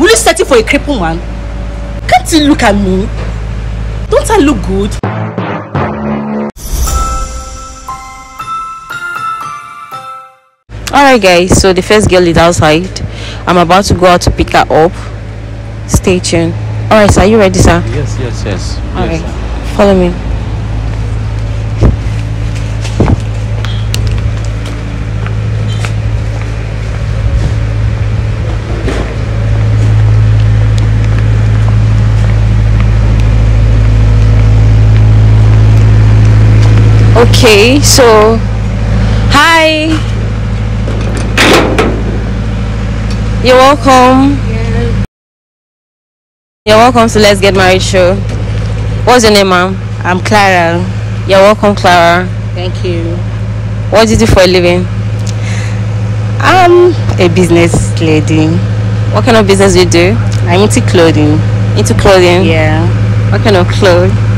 Will you settle for a crippled man? Can't you look at me? Don't I look good? Alright guys, so the first girl is outside. I'm about to go out to pick her up. Stay tuned. Alright, sir, are you ready, sir? Yes, yes, yes. Alright. yes Follow me. Okay, so hi. You're welcome. You're welcome to Let's Get Married show. What's your name, ma'am? I'm Clara. You're welcome, Clara. Thank you. What do you do for a living? I'm a business lady. What kind of business do you do? I'm into clothing. Into clothing? Yeah. What kind of clothes?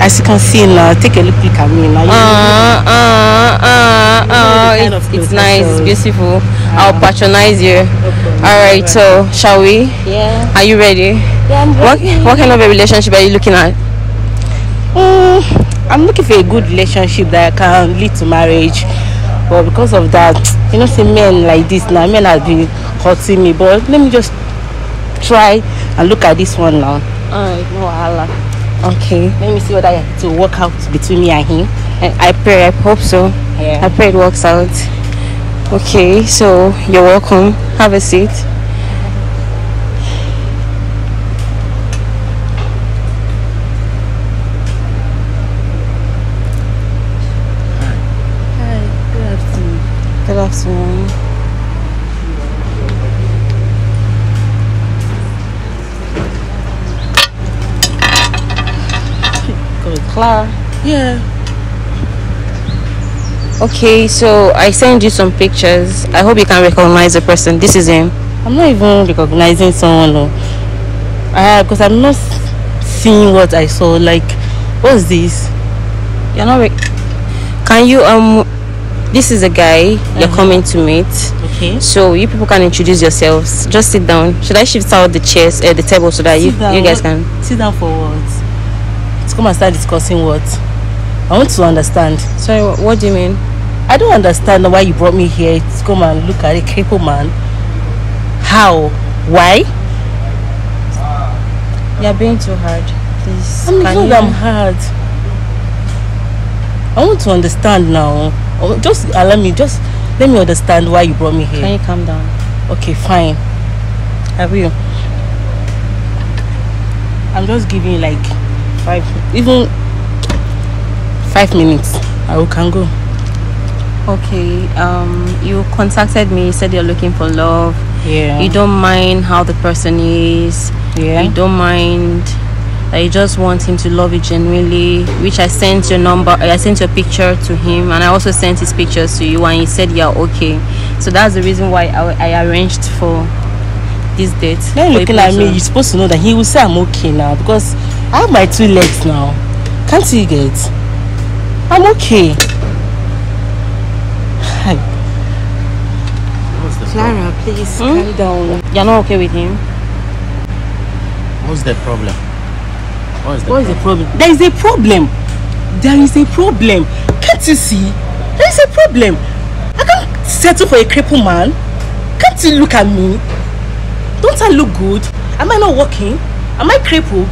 As you can see now, take a look, look at me now. You Uh, uh, uh, know uh, kind it's, of it's nice, it's beautiful. I'll patronize you. problem. Alright, so shall we? Yeah. Are you ready? Yeah, I'm ready. what what kind of a relationship are you looking at? Mm, I'm looking for a good relationship that can lead to marriage. But because of that, you know, see men like this now, men have been hurting me. But let me just try and look at this one now. Alright, no wahala. Okay. Let me see whether it will work out between me and him. I, I pray, I hope so. Yeah. I pray it works out. Okay, so you're welcome. Have a seat. Hi, Hi, good afternoon. good afternoon. Good afternoon. Good. Clara. Yeah. Okay, so I sent you some pictures. I hope you can recognize the person. This is him. I'm not even recognizing someone. No. Uh, because I'm not seeing what I saw. Like, what's this? You're not. Re- can you um? This is a guy you're Mhm. coming to meet. Okay. So you people can introduce yourselves. Just sit down. Should I shift out the chairs, uh, the table, so that you down. you guys can? Sit down for what? To come and start discussing what? I want to understand. Sorry, what, do you mean? I don't understand why you brought me here to come and look at a crippled man. How? Why? You're being too hard. Please. I'm not? I'm hard. I want to understand now. Oh, Just allow me, just let me understand why you brought me here. Can you calm down? Okay, fine. I will. I'm just giving you like five, even five minutes. I will can go. Okay. Um, you contacted me. You said you're looking for love. Yeah. You don't mind how the person is. yeah. You don't mind that you just want him to love you genuinely. Which I sent your number. I sent your picture to him, and I also sent his pictures to you, and he said you're okay. So that's the reason why I, I arranged for this date. Now for you looking at me, you're supposed to know that he will say I'm okay now because I have my two legs now. Can't you get? I'm okay. Hi. The Clara, please Hmm? calm down. You're not okay with him. What's the problem? What's the What is the problem? problem? There is a problem. There is a problem. Can't you see? There is a problem. I can't settle for a crippled man. Can't you look at me? Don't I look good? Am I not working? Am I crippled?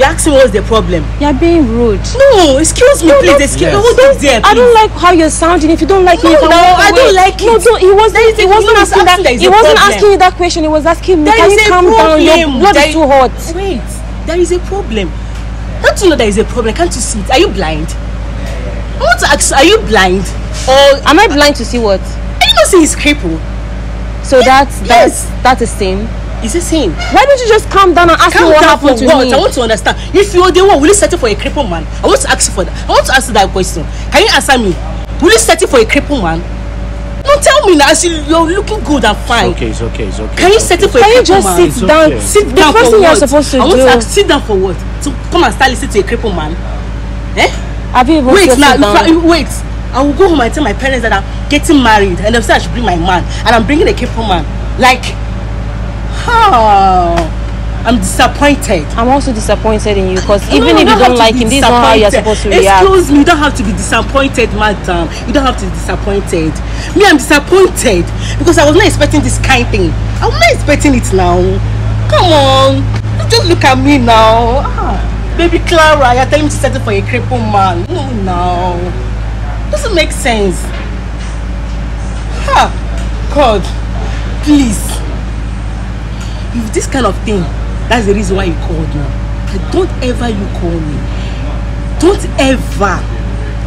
You ask me what's the problem. You're being rude. No, excuse me, please. Excuse Yes. me. Hold on there, I don't like how you're sounding. If you don't like No, me, you can no, walk I don't like No, it. don't. He wasn't. He wasn't no, asking asking that. He wasn't problem. asking you that question. He was asking me. There Can you calm down? Your problem. blood There- is too hot. Wait, there is a problem. Don't you know there is a problem? Can't you see it? Are you blind? I want to ask, are you blind? Or Am I blind to see what? I you not see he's crippled? So that's that's Yes. that's a sin. Is he saying? Why don't you just calm down and ask Calm me what down happened for to what? me? I want to understand. If you're the one, will you settle for a crippled man? I want to ask you for that. I want to ask you that question. Can you answer me? Will you settle for a crippled man? No, tell me now. You, you're looking good and fine. Okay, it's okay, it's okay. Can you it's settle okay. for a Can you crippled just man? sit down? okay. Sit the down first for thing you're supposed to I want do. to ask, sit down for what? To come and start listening to a crippled man? Eh? Have you even Wait now, down? wait. I will go home and tell my parents that I'm getting married and they'll say I should bring my man and I'm bringing a crippled man. Like, How? I'm disappointed. I'm also disappointed in you because even no, if you don't like him, this is not how you're supposed to react. Excuse me, you don't have to be disappointed, madam. You don't have to be disappointed. Me, I'm disappointed because I was not expecting this kind thing. I was not expecting it now. Come on, just look at me now. Ah, baby Clara, you're telling me to settle for a crippled man. No, no, doesn't make sense. Ha, God, please. If this kind of thing, that's the reason why you called now. Don't ever you call me. Don't ever.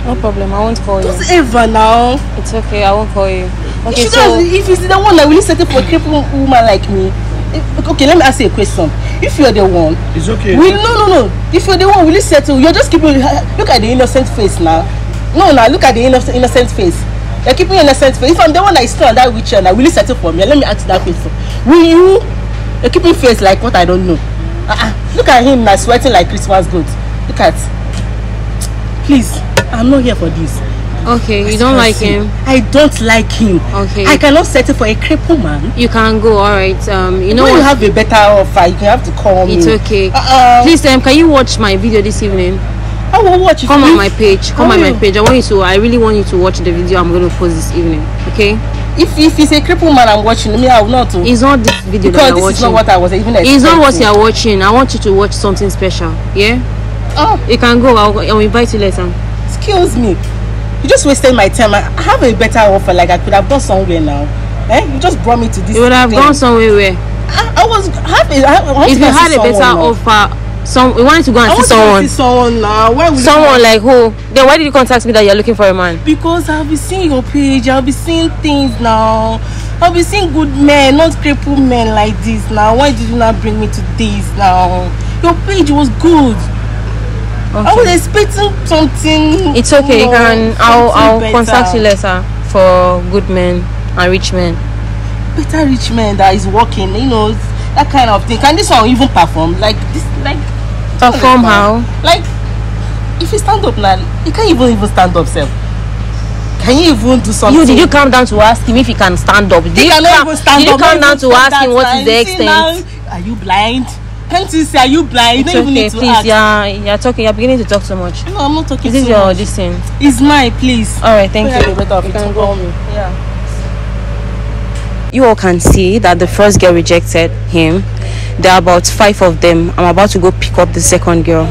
No problem. I won't call you. Don't ever now. It's okay. I won't call you. Okay, if, so you if it's the one that will settle for a crippled woman like me. if- okay, let me ask you a question. If you're the one, It's okay. will no no no. If you're the one, will you settle? You're just keeping look at the innocent face now. No, now look at the innocent innocent face. You're keeping your innocent face. If I'm the one that is still on that wheelchair now, will you settle for me? Let me ask you that question. Will you? You're keeping face like what I don't know. Uh-uh. Look at him now sweating like Christmas goat. Look at. Please, I'm not here for this. okay, you don't like him. I don't like him. Okay. I cannot settle for a crippled man. You can go. All right. Um, you know when you what? have a better offer, you can have to call me. It's okay. Uh-uh. Please, um, can you watch my video this evening? I will watch it. Come on my page. Come on my page. I want you to. I really want you to watch the video I'm going to post this evening. Okay? If if it's a crippled man I'm watching, me I will not. To, It's not this video because that you're this is not watching. what I was even expecting. It's not what you're watching. I want you to watch something special. Yeah? Oh, You can go. I'll, I'll invite you later. excuse me. You just wasted my time. I have a better offer. Like I could have gone somewhere now. Eh? You just brought me to this. You would have thing. gone somewhere where I, I was happy. I, I if you had a better now. offer. Some we wanted to go I and see want to someone. see someone now. Why would Someone like who? Then why did you contact me that you're looking for a man? Because I'll be seeing your page, I'll be seeing things now. I'll be seeing good men, not crippled men like this now. Why did you not bring me to this now? Your page was good. I was expecting something. It's okay. You can. I'll I'll better. contact you later for good men and rich men. Better rich man that is working, you know, that kind of thing. Can this one even perform? Like this, like Perform how? Like if you stand up now, you can't even even stand up, self. Can you even do something? You did you come down to ask him if he can stand up? Did They you come, even stand did you up, come not down even to ask him what is the extent? now, Are you blind? Can't you are you blind? You It's don't even okay, need to please. ask. Yeah, you're talking. You're beginning to talk so much. No, I'm not talking Is this too your much. this thing? It's mine, please. All right, thank you. You can go. me. Yeah. You all can see that the first girl rejected him. There are about five of them. I'm about to go pick up the second girl.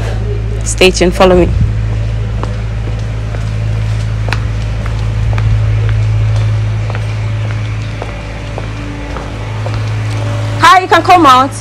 Stay tuned. Follow me. Hi, you can come out.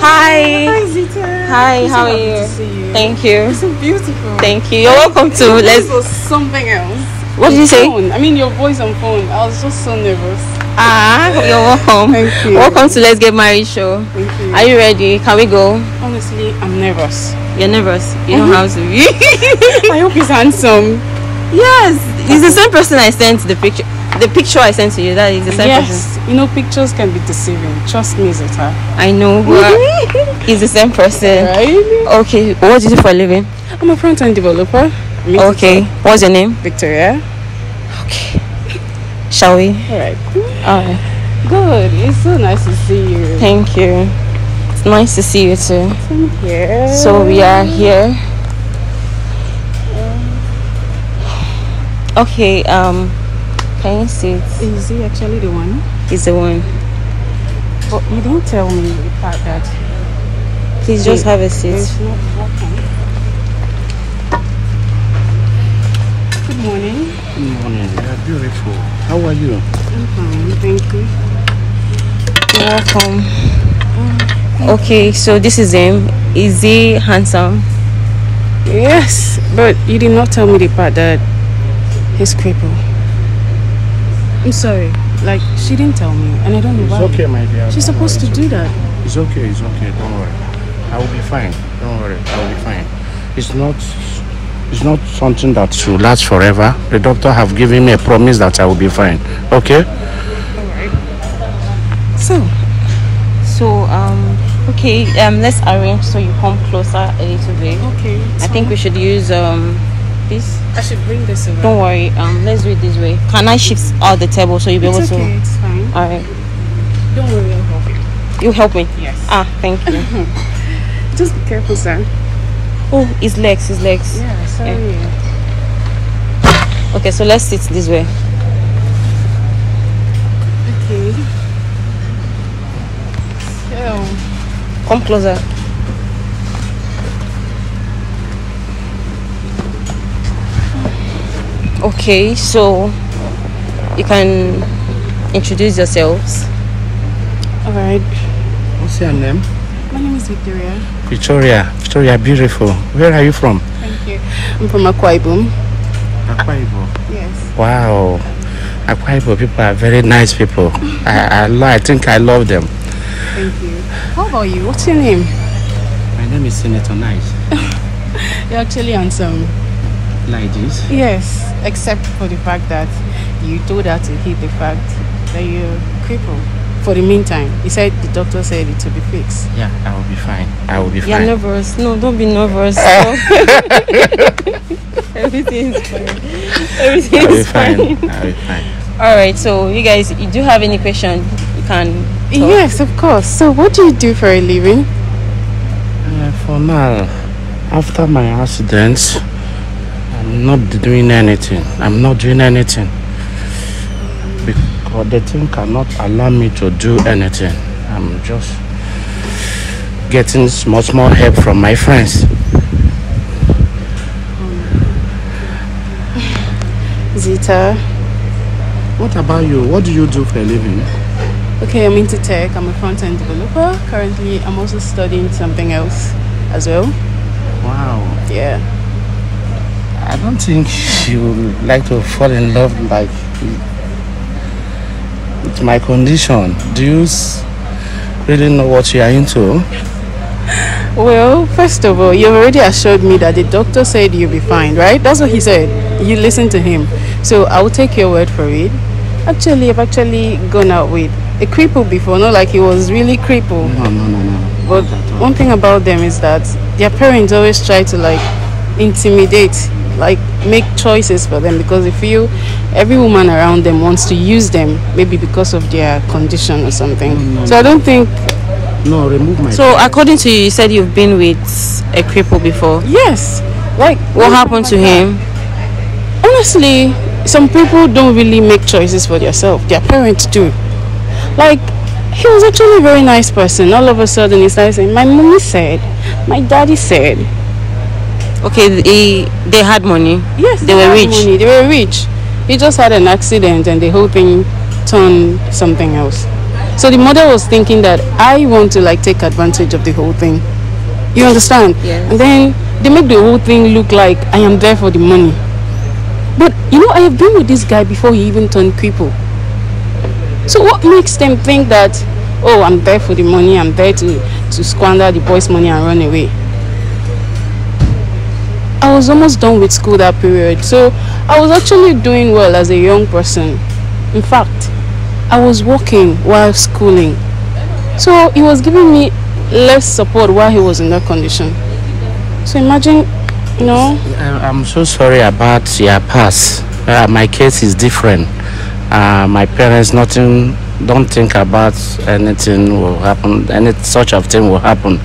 Hi. Hi, Zita. Hi, I'm so how are you? To see you. Thank you. so beautiful. Thank you. You're welcome to. Let's. something else. What did you say? Phone. I mean, your voice on phone. I was just so nervous. Ah, you're welcome. Thank you. Welcome to Let's Get Married show. Thank you. Are you ready? Can we go? Honestly, I'm nervous. You're nervous. You don't have to be. I hope he's handsome. yes, he's the same person I sent the picture. The picture I sent to you. That is the same person. yes. You know, pictures can be deceiving. Trust me, Zita. I know. But it's the same person. Right? Okay. What do you do for a living? I'm a front-end developer. Okay. What's your name? Victoria. Okay. Shall we? All right. Alright. Good. It's so nice to see you. Thank you. It's nice to see you too. Yeah. So we are here. Okay. Um. Can you see it? Is he actually the one? He's the one. But you didn't tell me the fact that Please just have a seat. it's not working. Good morning. Good morning. You are beautiful. How are you? I'm fine, thank you. You're welcome. Okay, so this is him. Is he handsome? Yes, but you did not tell me the part that he's crippled. I'm sorry. Like she didn't tell me, and I don't know It's why. okay, my dear. She's supposed to worry. do that. It's okay. It's okay. Don't worry. I will be fine. Don't worry. I will be fine. It's not. It's not something that should last forever. The doctor have given me a promise that I will be fine. Okay? Alright. So, So um, okay. Um, let's arrange so you come closer a little bit. okay. I think we should use um this. I should bring this over. Don't worry. Um, let's do it this way. Can I shift out the table so you'll be it's able okay. to? It's fine. All right. Don't worry. I'll help you. You help me. Yes. Ah, thank you. Just be careful, sir. Oh, his legs, his legs. Yeah, sorry. Okay, so let's sit this way. Okay. So, Come closer. Okay, so you can introduce yourselves. all right. What's your name? My name is Victoria. Victoria. Victoria, beautiful. Where are you from? Thank you. I'm from Akwa Ibom. Akwa Ibom. Yes. Wow. Akwa Ibom people are very nice people. I, I, I think I love them. Thank you. How about you? What's your name? My name is Senator Nice. You're actually handsome. Like this. Yes, except for the fact that you told her to hit the fact that you're crippled. For the meantime, you said the doctor said it will be fixed. Yeah, I will be fine. I will be fine. You're fine. nervous. No, don't be nervous. Everything is fine. Everything I'll be is fine. fine. I'll be fine. All right. So you guys, if you do have any question? You can. talk. Yes, of course. So, what do you do for a living? Uh, for now, after my accident, I'm not doing anything. I'm not doing anything. Because the thing cannot allow me to do anything. I'm just getting small, small help from my friends. Zita. What about you? What do you do for a living? Okay, I'm into tech. I'm a front end developer. Currently, I'm also studying something else as well. Wow. Yeah. I don't think you would like to fall in love like my condition. Do you really know what you are into? Well, first of all, you've already assured me that the doctor said you'll be fine, right? That's what he said. You listen to him. So I'll take your word for it. Actually, I've actually gone out with a cripple before, not like he was really crippled. No, no, no, no. But one thing about them is that their parents always try to like intimidate, like make choices for them because they feel every woman around them wants to use them, maybe because of their condition or something. Mm. So I don't think, No, remove my. So according to you, you said you've been with a cripple before. yes, like What happened to him? honestly, some people don't really make choices for themselves. Their parents do. Like, he was actually a very nice person. All of a sudden, he started saying, "My mommy said, my daddy said." Okay, they they had money. Yes, They were rich. Money. They were rich. He just had an accident, and the whole thing turned something else. So the mother was thinking that I want to like take advantage of the whole thing. You understand? Yes. And then they make the whole thing look like I am there for the money. But you know, I have been with this guy before he even turned cripple. So what makes them think that, oh, I'm there for the money, I'm there to, to squander the boys' money and run away? I was almost done with school that period, so I was actually doing well as a young person. In fact, I was working while schooling. So he was giving me less support while he was in that condition. So imagine, you know, I'm so sorry about your past. Uh, my case is different. Uh, my parents nothing don't think about anything will happen, any such of thing will happen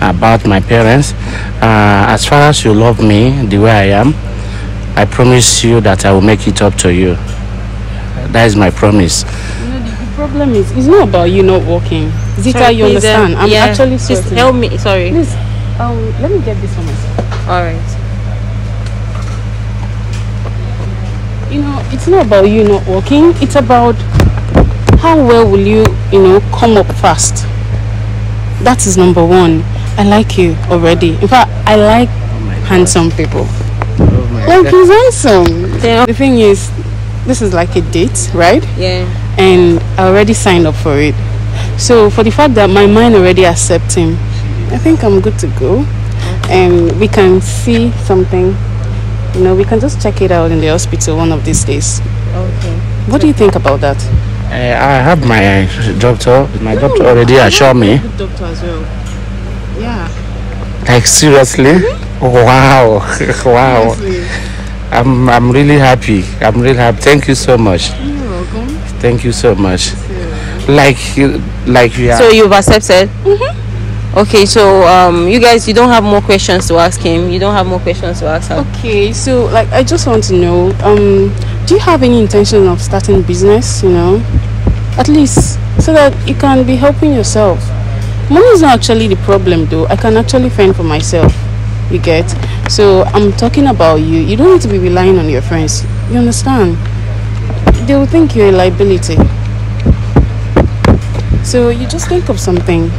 about my parents. Uh, as far as you love me the way I am, I promise you that I will make it up to you. That is my promise. you know the, the problem is, it's not about you not working. Zita, Sorry, you please, um, understand? I'm yeah, actually Just sweating. help me. Sorry. Please, um, let me get this for myself. All right. you know it's not about you not working it's about how well will you you know come up fast that is number one i like you already in fact i like handsome people Oh like he's handsome Yeah. the thing is this is like a date right Yeah. and i already signed up for it so for the fact that my mind already accepts him i think i'm good to go and we can see something you know we can just check it out in the hospital one of these days Okay. what do you think about that? Uh, I have my doctor. My doctor already assured me. Good doctor as well. Yeah. Like seriously? Wow, wow. I'm I'm really happy. I'm really happy. Thank you so much. You're welcome. Thank you so much. like you- like you are. So you've accepted? Mm-hmm. Okay, so um, you guys, you don't have more questions to ask him. You don't have more questions to ask her. Okay, so like I just want to know, um, do you have any intention of starting business? You know, at least so that you can be helping yourself. Money is not actually the problem, though. I can actually fend for myself. You get? So I'm talking about you. You don't need to be relying on your friends. You understand? They will think you're a liability. So you just think of something,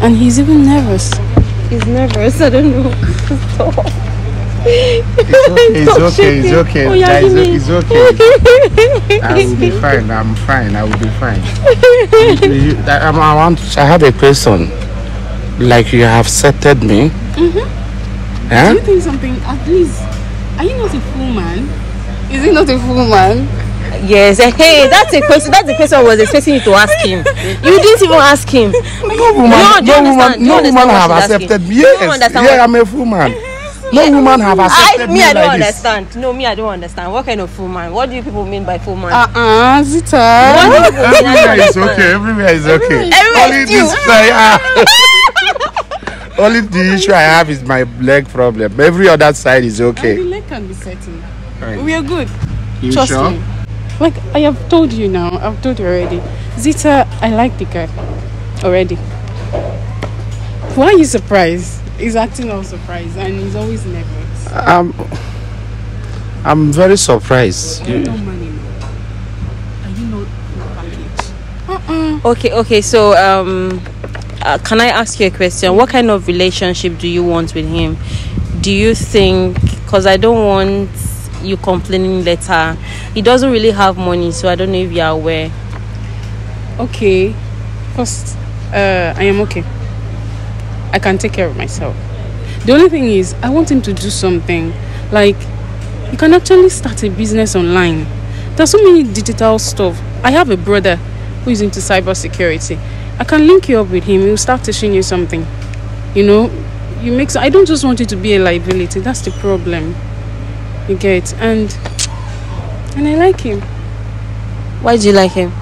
and he's even nervous. He's nervous. I don't know. It's okay. It's okay. Oh, yeah, Guys, give me- it's okay. I will be fine. I'm fine. I will be fine. You- you- I, I'm- want. I have a question. Like you have accepted me. Do Huh? you think something at least are you not a fool man? Is he not a fool man? Yes. eh, Hey, that's a question. That's the question I was expecting you to ask him. You didn't even ask him. No woman. No, no woman. understand? Do you No woman have accepted me. Yes. Yeah, I'm a fool man. No woman have I, accepted me, me I don't like this. understand. No, me, I don't understand. What kind of full man? What do you people mean by full man? Uh-uh, Zita. what do you people mean? I don't Everywhere is okay. Everywhere is okay. Everywhere Only is you. this I. Ah. Only the issue I have is my leg problem. Every other side is The okay. leg can be certain. Right. We are good. You Trust sure? me. Like I have told you now, I've told you already. Zita, I like the guy already. Why are you surprised? He's acting all surprised and he's always nervous. I'm, I'm very surprised. Are you You- not money now? Are you not full package? Uh-uh. Okay, okay. So, um, uh, can I ask you a question? What kind of relationship do you want with him? Do you think? Because I don't want you complaining later. He doesn't really have money, so I don't know if you're aware. Okay. First, uh, I am okay. I can take care of myself. The only thing is, I want him to do something. Like, you can actually start a business online. There's so many digital stuff. I have a brother who is into cybersecurity. I can link you up with him. He'll start teaching you something. You know, you make. I don't just want you to be a liability. That's the problem. You get and and I like him. Why do you like him?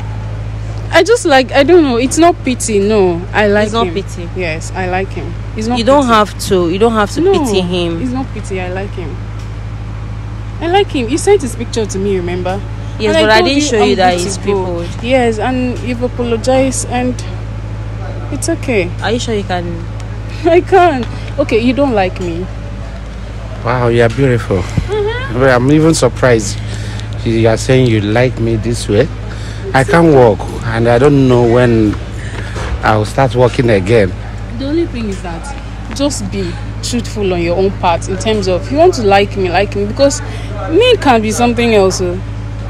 I just like I don't know. It's not pity. No, I like. It's not him. pity. Yes, I like him. It's not. You don't pity. have to. You don't have to no, pity him. It's not pity. I like him. I like him. You sent his picture to me. Remember? Yes, And but I told didn't show I'm you that he's to crippled. Yes, and you've apologized, and it's okay. Are you sure you can? I can't. Okay, you don't like me. Wow, you are beautiful. Mm-hmm. I'm even surprised. You are saying you like me this way. I can't walk, and I don't know when I'll start walking again. The only thing is that just be truthful on your own part in terms of you want to like me, like me because me can be something else. oh.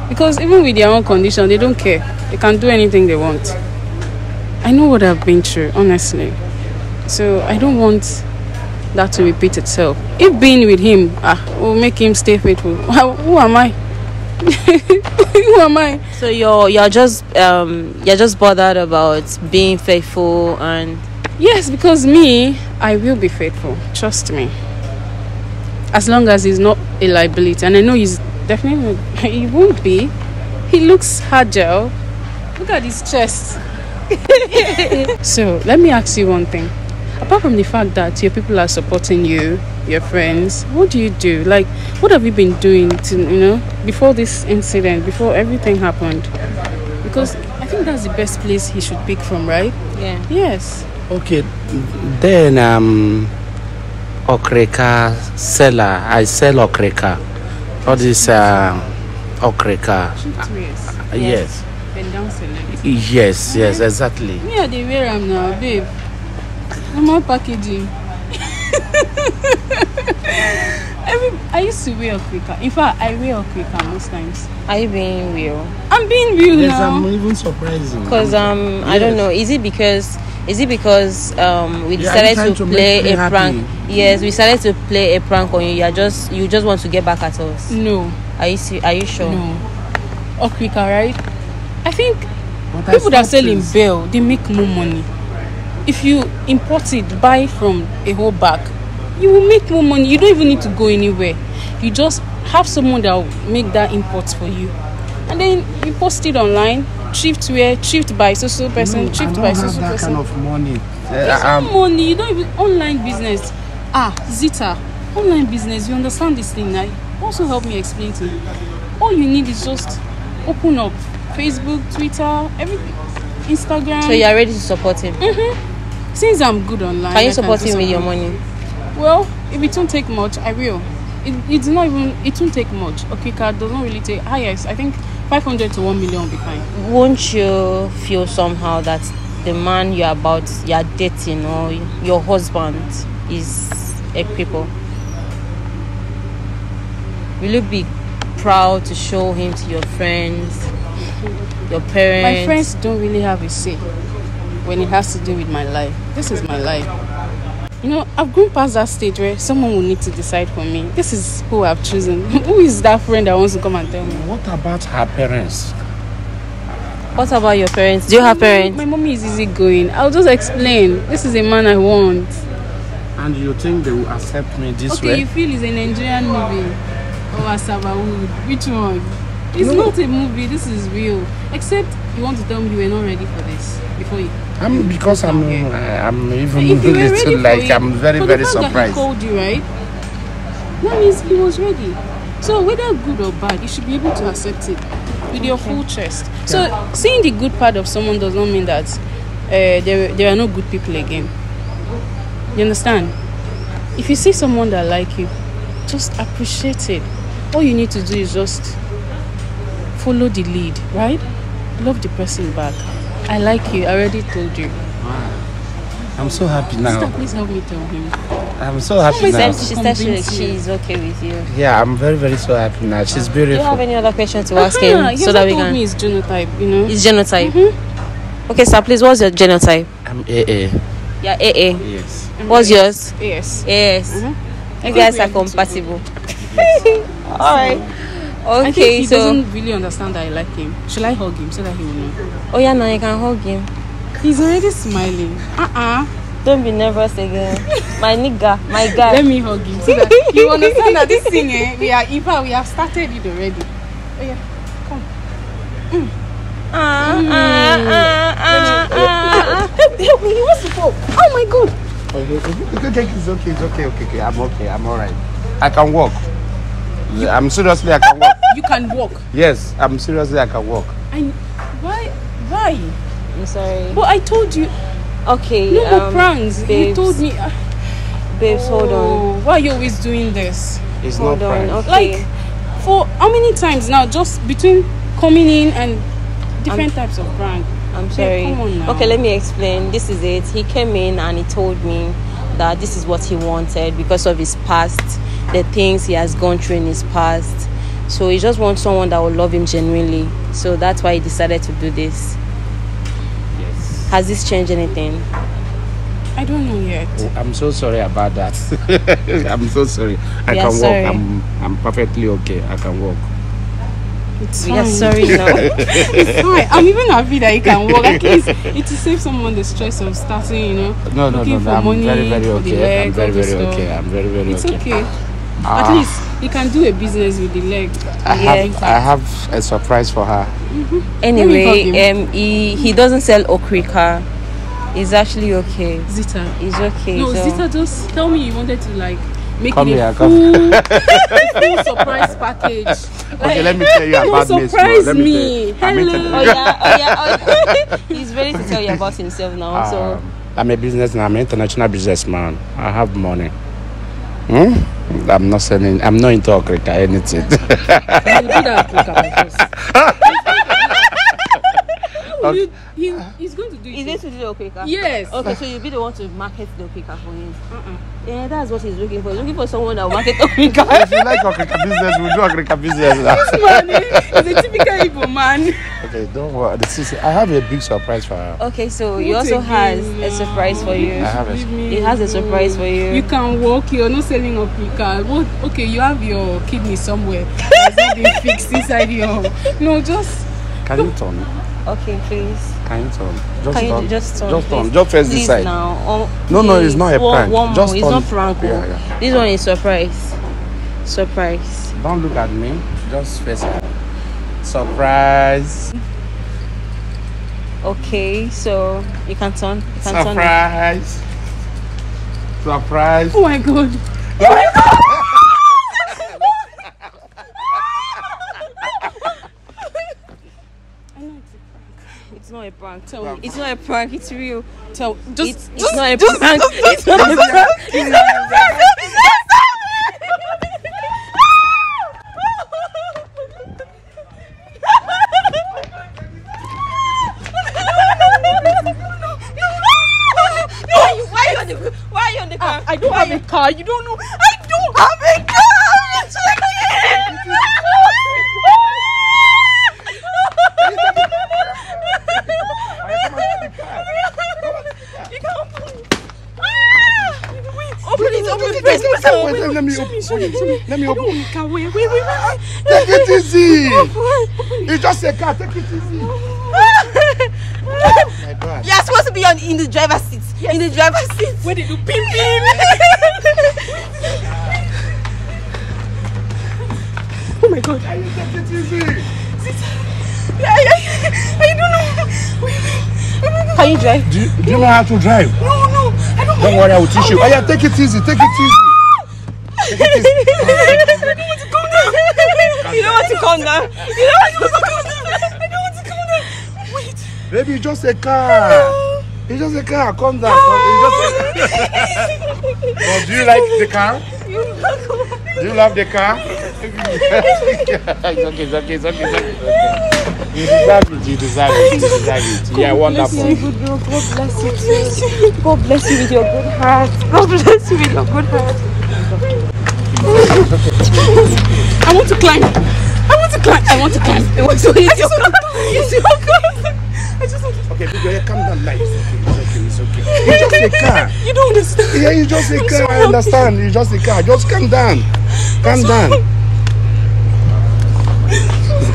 Because even with their own condition, they don't care. They can do anything they want. I know what I've been through, honestly. So I don't want that to repeat itself. If being with him ah, will make him stay faithful, who am I? who am I? So you're you're just um you're just bothered about being faithful and Yes, because me, I will be faithful. Trust me. As long as he's not a liability, and I know he's definitely he won't be. He looks agile. Look at his chest. so let me ask you one thing. Apart from the fact that your people are supporting you, your friends, what do you do? Like, what have you been doing to you know before this incident, before everything happened? Because I think that's the best place he should pick from, right? yeah. Yes. Okay, then um, okrika seller. I sell okrika. All this uh, okrika. Yes. Yes, Bend down select. yes, yes, exactly. Me, I dey wear am now, babe. Normal packaging. Every, I used to wear Okrika. In fact, I wear Okrika most times. Are you being real? I'm being real now. even surprising. Because um I don't Yes. know. Is it because is it because um we Yeah, decided trying to to play a happy? prank? Yes, we decided to play a prank on you. You just you just want to get back at us. No, Are you se- are you sure? no. Okrika, right? I think people that sell in Bell, they make more money. If you import it, buy from a whole bag, you will make more money. You don't even need to go anywhere. You just have someone that will make that import for you. And then you post it online, thrift wear, thrift by so so person, thrift by so so person. of money. It's Uh, not money. You don't even online business. Ah, Zita, online business. You understand this thing now? Also help me explain to you. All you need is just open up Facebook, Twitter, everything, Instagram. So you are ready to support him. Since I'm good online, Can I you support do him with your money? Well, if it won't take much, I will. It, it's not even. It won't take much. Okay, card does not really take. Ah, Highest, I think, five hundred to one million will be fine. Won't you feel somehow that the man you're about, you're dating, or your husband is a cripple? Will you be proud to show him to your friends, your parents? My friends don't really have a say when it has to do with my life. This is my life. You know, I've grown past that stage where someone will need to decide for me. This is who I've chosen. who is that friend that wants to come and tell me? What about her parents? What about your parents? Do you have parents? My mommy is easygoing. I'll just explain. This is a man I want. And you think they will accept me this Okay, way? you feel it's a Nigerian movie or Asabawood. Which one? It's No. not a movie. This is real. Except you want to tell me you were not ready for this before you. I'm because I'm Okay. uh, I'm even If you were little for like it, I'm very for very the fact That he surprised. called you right. That means he was ready. So whether good or bad, you should be able to accept it with your full chest. So seeing the good part of someone does not mean that uh, there there are no good people again. You understand? If you see someone that like you, just appreciate it. All you need to do is just follow the lead, right? Love the person back. I like you. I already told you. Wow. I'm so happy Sister, now. please help me tell him. I'm so happy She now. said, she said she, she's okay with you. Yeah, I'm very very so happy now. She's beautiful. Do you have any other questions to ask Uh-huh, him he so that we told can? me his genotype, you know. His genotype. Mm-hmm. Okay, sir, please, what's your genotype? I'm AA. Yeah, AA. Yes. What's yours? Yes. Yes. I You guys are good to go. compatible. All right. I think Okay, he so doesn't really understand that I like him. Shall I hug him so that he will know? oh yeah, now you can hug him. He's already smiling. Uh-uh. Don't be nervous again, my nigga, my guy. Let me hug him so that you understand that this thing, eh, we are Eva, we have started it already. Oh yeah, come. Ah, ah, ah, ah, ah, Help, help me, he wants to fall. Oh my god. Okay, okay, it's okay, it's okay, okay, okay. I'm okay. I'm alright. I can walk. I'm seriously I can walk. You can walk. Yes, I'm seriously I can walk. I why why? I'm sorry. But I told you Okay. no more um, pranks. You told me ah, babes, hold on. oh, Why are you always doing this? It's Hold not on. prank. Okay. Like for how many times now? Just between coming in and different types of prank. I'm Babe, sorry. come on now. Okay, let me explain. This is it. He came in and he told me that this is what he wanted because of his past, the things he has gone through in his past. So he just wants someone that will love him genuinely. So that's why he decided to do this. Yes. Has this changed anything? I don't know yet. Oh, I'm so sorry about that. I'm so sorry. I We can are walk. sorry. I'm I'm perfectly okay. I can walk. It's We are sorry now. It's fine. I'm even happy that you can walk. At least it will save someone the stress of starting, you know. No, no, looking no, for no. I'm money very, very okay. leg, I'm very, very okay. I'm very, very It's okay. okay. Ah, At least you can do a business with the leg. I Yeah. have I have a surprise for her. anyway, um, he he doesn't sell okrika. He's actually okay. Zita. He's okay. No, so. Zita, just tell me you wanted to like make Come it here, a full, a full surprise package. Okay, let me tell you no, about me. surprise me me. tell you. I'm Hello. Oh yeah, oh yeah, oh yeah. He's ready to tell you about himself now. so Um, I'm a businessman. I'm an international businessman. I have money. Hmm? I'm not selling. I'm not into okrika anything. You'll okrika by force. How you- going to do he's it. going to do the okrika. Yes. Okay, so you'll be the one to market the okrika for him. Uh-uh. Yeah, that's what he's looking for. He's looking for someone that will market okrika. if you like okrika business, we'll do okrika business. This Man, he's a typical Igbo man. okay, don't worry. This is, I have a big surprise for her. okay, so he also again has a surprise for you. I have a. Leave He has a surprise for you. You can walk, you're not selling okrika. What okay, you have your kidney somewhere. It's not being fixed inside your no, just Can you turn? Okay, please. Can you turn? Just Can turn. you just turn? Just turn. Just face this side. now. Oh, No, no, it's not a one, prank. One Just more. It's not prank. oh. Yeah, yeah. This one is surprise. Surprise. Don't look at me. Just face her. Surprise. Okay, so you can turn. You can turn. Surprise. Surprise. Oh my god. Oh It's not a prank. Tell me. It's not a prank. It's real. Tell just, It's, it's just not a just- prank. just- It's not a prank. It's not a prank. Why you- why you why are you on the car? I don't have a car. You don't know. I don't have a car. Open it, open it, press, press, open Wait, it. Let me open. Let me open. Car, wait, wait, wait, wait. Take it easy. It's just a car. Take it easy. My God. You're supposed to be on in the driver's seat. In the driver's seat. Where did you pim pim? oh my god. Take it easy. I, I, I don't know. Can you drive? Do you, do you know how to drive? No, no, I don't. Don't worry, I will teach you. Oh yeah, take it easy. Take it easy. You don't want to calm down. You don't want to go down. I don't want to go down. Wait. Baby, it's just a car. It's just a car. Calm down. It's just a... oh, do you like the car? Do you love the car? it's okay, it's okay, it's okay, it's okay. You deserve it, you deserve it, you deserve it. Yeah, wonderful. God bless you too. God bless you with your good heart. God bless you with your good heart. I want to climb. I want to climb. I want to climb. I want to. I just want to. It's your. I just want to. Okay, baby, yeah, calm down, like, it's okay, it's okay, it's okay. It's just a car. You don't understand. Yeah, it's just a I'm car. so I understand. It's just a car. Just calm down. Calm down. Look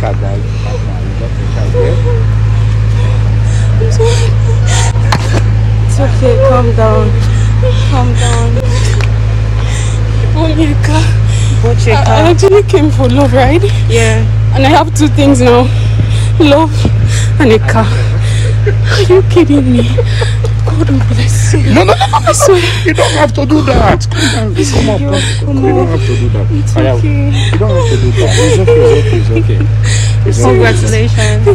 at that. Calm down. It's just a car, okay? It's okay. Calm down. Calm down. My car. Watch your I car. actually came for love, right? Yeah. And I have two things now: love and a car. Are you kidding me? God will bless you. No, no, no, no, no. I swear. You don't have to do that. Come down. Come on, come. You don't have to do that. It's okay. You don't have to do that. It's okay, it's okay, it's okay. It's okay. Congratulations.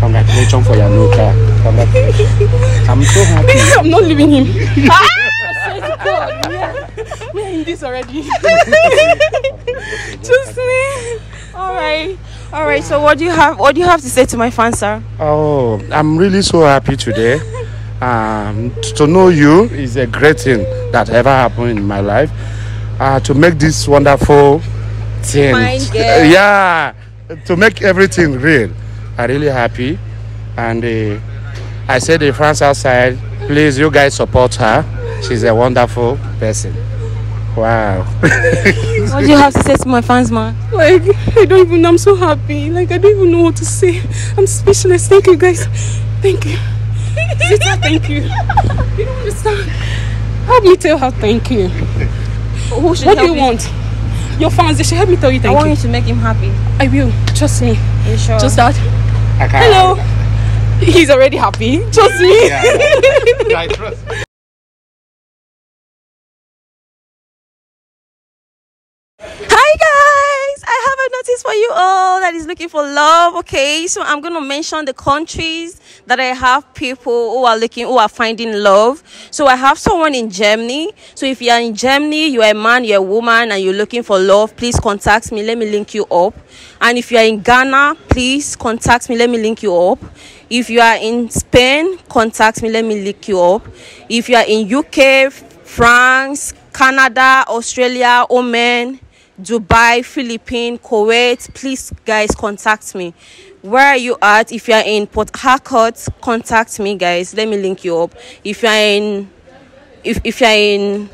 Congratulations for your new car. Congratulations. I'm so happy. I'm not leaving him. I swear to God, yeah. We're in this already. Just me. All right. All right. So what do you have? What do you have to say to my fans, sir? Oh, I'm really so happy today. Um, to know you is a great thing that ever happened in my life. Uh, to make this wonderful thing, Fine girl. yeah, to make everything real. I'm really happy, and uh, I said the friends outside, please, you guys support her. She's a wonderful person. Wow. What do you have to say to my fans, man? Like, I don't even, I'm so happy. Like, I don't even know what to say. I'm speechless. Thank you, guys. Thank you. Zita, thank you. You don't understand. Help me tell her thank you. Who should What do help you want? Your fans, they should help me tell you thank you. I want you. you to make him happy. I will. Trust me. Are you sure? Just that. Hello. He's already happy. Trust me. Yeah, yeah. I trust. For you all that is looking for love. Okay, so I'm gonna mention the countries that I have people who are looking, who are finding love. So I have someone in Germany. So if you are in Germany, you are a man, you're a woman, and you're looking for love, please contact me. Let me link you up. And if you are in Ghana, please contact me. Let me link you up. If you are in Spain, contact me. Let me link you up. If you are in UK, France, Canada, Australia, Oman, Dubai, Philippines, Kuwait, please guys contact me. Where are you at? If you are in Port Harcourt, contact me guys. Let me link you up. If you are in if, if you are in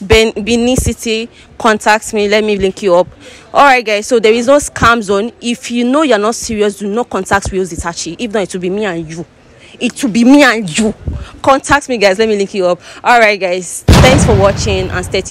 ben, Benin City, contact me. Let me link you up. All right, guys. So there is no scam zone. If you know you're not serious, do not contact Real Zitachy. If not, it will be me and you. It will be me and you. Contact me, guys. Let me link you up. All right, guys. Thanks for watching and stay tuned.